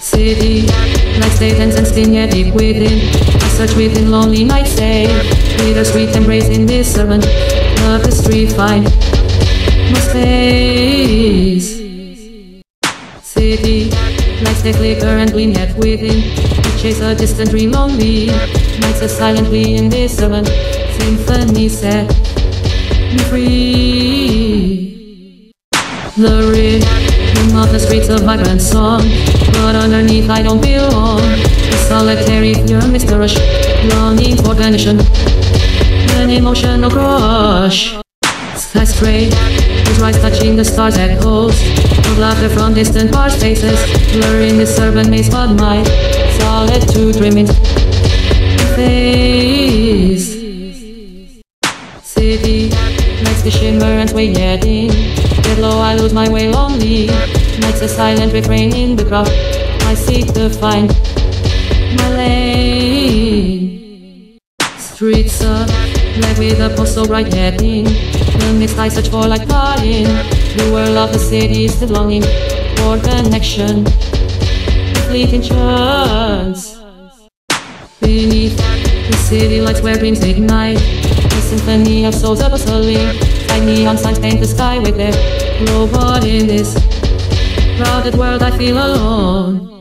City, like statens and sting deep within. I search within lonely nights, say, embrace in this servant. Love the street, find My space. City, like stay flicker and gleam yet within. We chase a distant dream lonely. Nights are silently in this servant. Symphony set me free. Rhythm of the streets of my vibrant song But underneath I don't belong A solitary fear the rush. Longing for permission An emotional crush. Sky straight His rise touching the stars at host. Of laughter from distant far spaces. Blurring this urban maze but my Solitude remains. Face. City. Lights the shimmer and sway yet in Get low, I lose my way lonely Nights a silent refrain in the crowd I seek to find my lane. Streets are left with a pulse so bright in The mist I search for like flying The world of the city is still longing For connection. Fleeting chance. Beneath the city lights where dreams ignite. The symphony of souls are bustling. Like neon signs paint the sky with their But in this crowded world I feel alone